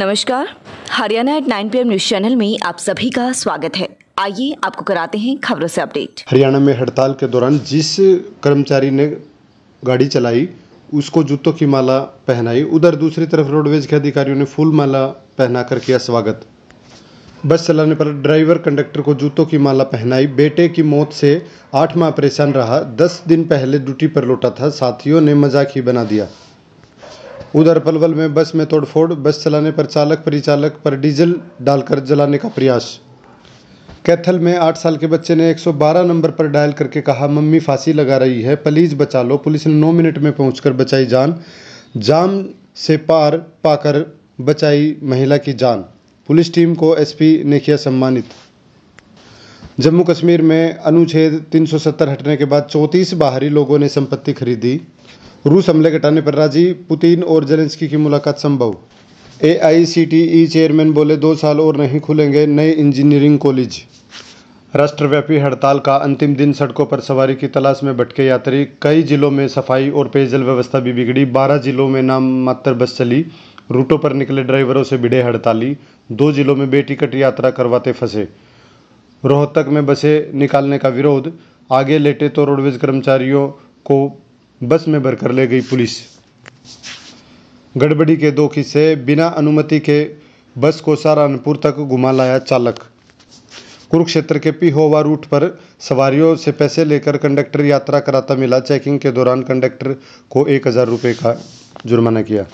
नमस्कार। Haryana at 9 PM news channel में आप सभी का स्वागत है। आइए आपको कराते हैं खबरों से अपडेट। हरियाणा में हड़ताल के दौरान जिस कर्मचारी ने गाड़ी चलाई, उसको जूतों की माला पहनाई, उधर दूसरी तरफ़ रोडवेज़ के अधिकारियों ने फूल माला पहना कर किया स्वागत। बस चलाने पर ड्राइवर कंडक्टर को जूतों की माला पहनाई, बेटे की मौत से आठ माह परेशान रहा, दस दिन पहले ड्यूटी पर लौटा था, साथियों ने मज़ाक ही बना दिया। उधर पलवल में बस में तोड़फोड़, बस चलाने पर चालक, परिचालक पर डीजल डालकर जलाने का प्रयास। कैथल में आठ साल के बच्चे ने 112 नंबर पर डायल करके कहा, मम्मी फांसी लगा रही है, प्लीज़ बचा लो। पुलिस ने नौ मिनट में पहुंचकर बचाई जान, जाम से पार पाकर बचाई महिला की जान। पुलिस टीम को एसपी ने किया सम्मानित। जम्मू कश्मीर में अनुच्छेद 370 हटने के बाद 34 बाहरी लोगों ने संपत्ति खरीदी। रूस हमले घटाने पर राज़ी पुतिन और जेलेंस्की की मुलाकात संभव। एआईसीटीई चेयरमैन बोले, दो साल और नहीं खुलेंगे नए इंजीनियरिंग कॉलेज राष्ट्रव्यापी हड़ताल का अंतिम दिन सड़कों पर सवारी की तलाश में भटके यात्री। कई जिलों में सफ़ाई और पेयजल व्यवस्था भी बिगड़ी। बारह जिलों में नाम मात्र बस चली। रूटों पर निकले ड्राइवरों से भिड़े हड़ताली। दो जिलों में बेटिकट यात्रा करवाते फंसे। रोहतक में बसें निकालने का विरोध। आगे लेटे तो रोडवेज़ कर्मचारियों को बस में भरकर ले गई पुलिस। गड़बड़ी के दो किस्से बिना अनुमति के बस को सहारनपुर तक घुमा लाया चालक। कुरुक्षेत्र के पिहोवा रूट पर सवारियों से पैसे लेकर कंडक्टर यात्रा कराता मिला। चेकिंग के दौरान कंडक्टर को एक हज़ार रुपये का जुर्माना किया।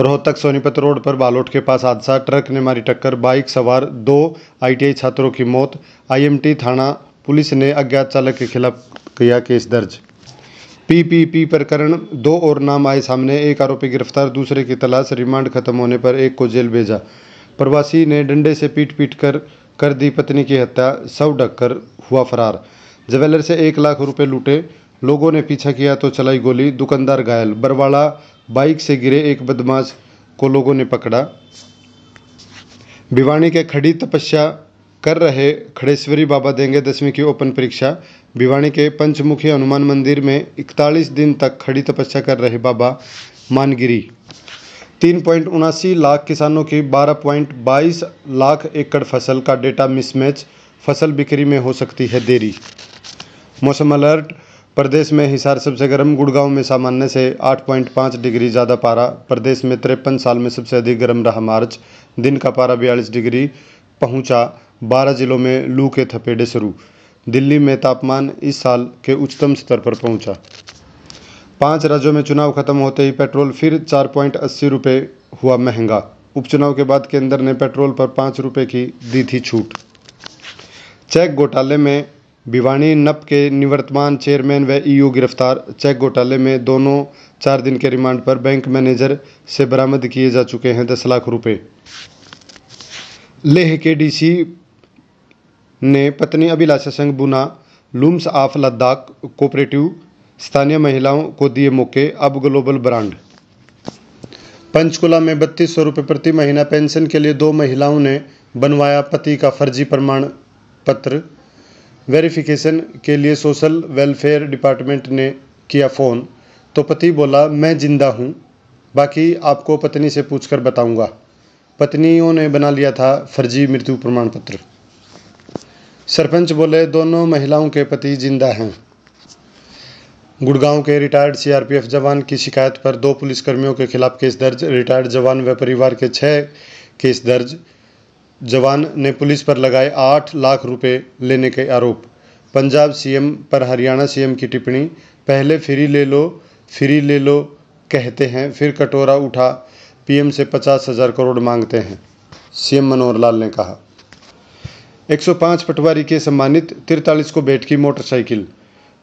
रोहतक सोनीपत रोड पर बालोट के पास हादसा। ट्रक ने मारी टक्कर। बाइक सवार दो आईटीआई छात्रों की मौत। आईएमटी थाना पुलिस ने अज्ञात चालक के खिलाफ किया केस दर्ज। पीपीपी प्रकरण, दो और नाम आए सामने, एक आरोपी गिरफ़्तार, दूसरे की तलाश, रिमांड खत्म होने पर एक को जेल भेजा। प्रवासी ने डंडे से पीट पीट कर कर दी पत्नी की हत्या शव ढककर हुआ फरार। ज्वेलर से एक लाख रुपए लूटे, लोगों ने पीछा किया तो चलाई गोली, दुकानदार घायल। बरवाड़ा बाइक से गिरे एक बदमाश को लोगों ने पकड़ा। भिवानी के खड़ी तपस्या कर रहे खड़ेश्वरी बाबा देंगे दसवीं की ओपन परीक्षा। भिवानी के पंचमुखी हनुमान मंदिर में इकतालीस दिन तक खड़ी तपस्या कर रहे बाबा मानगिरी। तीन पॉइंट उनासी लाख किसानों की बारह पॉइंट बाईस लाख एकड़ फ़सल का डेटा मिसमैच। फ़सल बिक्री में हो सकती है देरी। मौसम अलर्ट। प्रदेश में हिसार सबसे गर्म, गुड़गांव में सामान्य से 8.5 डिग्री ज़्यादा पारा। प्रदेश में तिरपन साल में सबसे अधिक गर्म रहा मार्च। दिन का पारा बयालीस डिग्री पहुँचा। बारह जिलों में लू के थपेड़े शुरू दिल्ली में तापमान इस साल के उच्चतम स्तर पर पहुँचा। पाँच राज्यों में चुनाव खत्म होते ही पेट्रोल फिर चार पॉइंट अस्सी रुपये हुआ महँगा। उपचुनाव के बाद केंद्र ने पेट्रोल पर पाँच रुपये की दी थी छूट। चेक घोटाले में भिवानी नप के निवर्तमान चेयरमैन व ईओ गिरफ़्तार। चेक घोटाले में दोनों चार दिन के रिमांड पर बैंक मैनेजर से बरामद किए जा चुके हैं दस लाख रुपए। लेह के डीसी ने पत्नी अभिलाषा संघ बुना लूम्स ऑफ़ लद्दाख कोऑपरेटिव, स्थानीय महिलाओं को दिए मौके अब ग्लोबल ब्रांड। पंचकुला में बत्तीस सौ रुपये प्रति महीना पेंशन के लिए दो महिलाओं ने बनवाया पति का फर्जी प्रमाण पत्र। वेरिफिकेशन के लिए सोशल वेलफेयर डिपार्टमेंट ने किया फ़ोन तो पति बोला, मैं ज़िंदा हूँ। बाकी आपको पत्नी से पूछकर बताऊँगा। पत्नियों ने बना लिया था फर्जी मृत्यु प्रमाण पत्र। सरपंच बोले, दोनों महिलाओं के पति ज़िंदा हैं। गुड़गांव के रिटायर्ड सीआरपीएफ जवान की शिकायत पर दो पुलिसकर्मियों के खिलाफ केस दर्ज। रिटायर्ड जवान व परिवार के छः केस दर्ज। जवान ने पुलिस पर लगाए आठ लाख रुपए लेने के आरोप। पंजाब सीएम पर हरियाणा सीएम की टिप्पणी, पहले फ्री ले लो, फ्री ले लो कहते हैं। फिर कटोरा उठा, पीएम से पचास हज़ार करोड़ मांगते हैं। सीएम मनोहर लाल ने कहा। 105 पटवारी के सम्मानित तिरतालीस को बैठ की मोटरसाइकिल।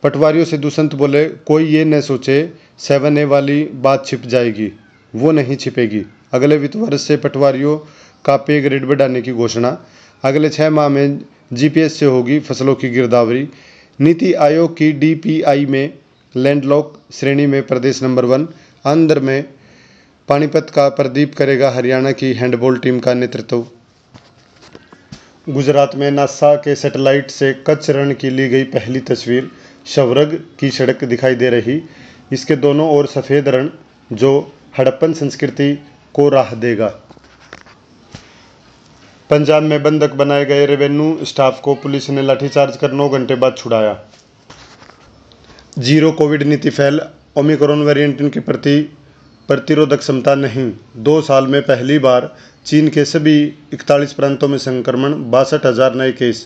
पटवारियों से दुष्यंत बोले, कोई ये न सोचे, सेवन ए वाली बात छिप जाएगी, वो नहीं छिपेगी। अगले वित्त वर्ष से पटवारियों का पे ग्रेड बढ़ाने की घोषणा। अगले छः माह में जीपीएस से होगी फ़सलों की गिरदावरी। नीति आयोग की डीपीआई में लैंडलॉक श्रेणी में प्रदेश नंबर वन। आंध्र में पानीपत का प्रदीप करेगा हरियाणा की हैंडबॉल टीम का नेतृत्व। गुजरात में नासा के सैटेलाइट से कच्छ रण की ली गई पहली तस्वीर शवरग की सड़क दिखाई दे रही। इसके दोनों ओर सफ़ेद रण जो हड़प्पन संस्कृति को राह देगा। पंजाब में बंधक बनाए गए रेवेन्यू स्टाफ को पुलिस ने लाठीचार्ज कर नौ घंटे बाद छुड़ाया। ज़ीरो कोविड नीति फैल, ओमिक्रॉन वेरिएंट के प्रति प्रतिरोधक क्षमता नहीं। दो साल में पहली बार चीन के सभी इकतालीस प्रांतों में संक्रमण, बासठ हज़ार नए केस,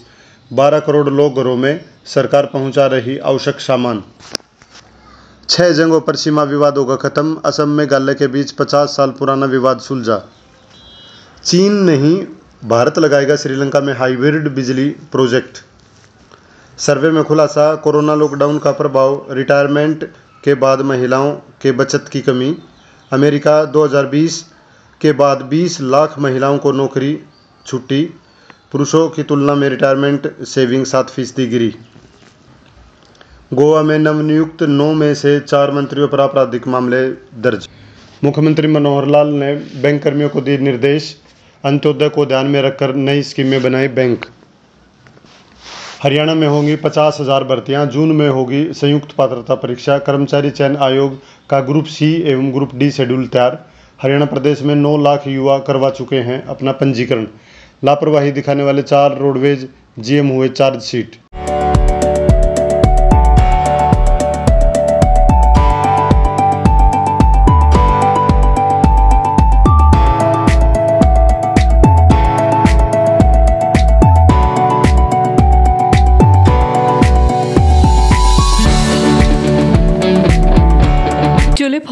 बारह करोड़ लोग घरों में सरकार पहुँचा रही आवश्यक सामान। छह जंगों पर सीमा विवाद होगा खत्म, असम में गाले के बीच पचास साल पुराना विवाद सुलझा। चीन नहीं, भारत लगाएगा श्रीलंका में हाइब्रिड बिजली प्रोजेक्ट। सर्वे में खुलासा, कोरोना लॉकडाउन का प्रभाव, रिटायरमेंट के बाद महिलाओं के बचत की कमी। अमेरिका 2020 के बाद 20 लाख महिलाओं को नौकरी, छुट्टी, पुरुषों की तुलना में रिटायरमेंट सेविंग सात फ़ीसदी गिरी। गोवा में नवनियुक्त नौ में से चार मंत्रियों पर आपराधिक मामले दर्ज। मुख्यमंत्री मनोहर लाल ने बैंक कर्मियों को दिए निर्देश, अंत्योदय को ध्यान में रखकर नई स्कीमें बनाई बैंक। हरियाणा में होंगी पचास हज़ार भर्तियाँ, जून में होगी संयुक्त पात्रता परीक्षा, कर्मचारी चयन आयोग का ग्रुप सी एवं ग्रुप डी शेड्यूल तैयार। हरियाणा प्रदेश में नौ लाख युवा करवा चुके हैं अपना पंजीकरण। लापरवाही दिखाने वाले चार रोडवेज़ जीएम हुए chargesheet.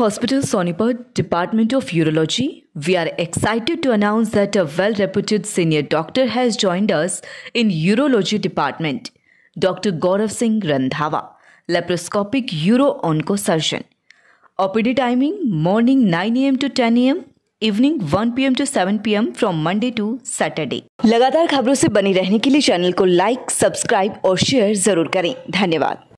Hospital, Sonipat, Department of Urology. We are excited to announce that a well reputed senior doctor has joined us in Urology Department, Dr. Gaurav Singh Randhawa, laparoscopic uro oncosurgeon. OPD timing morning 9 am to 10 am, evening 1 PM to 7 PM from Monday to Saturday लगातार खबरों से बनी रहने के लिए channel को like subscribe और share ज़रूर करें धन्यवाद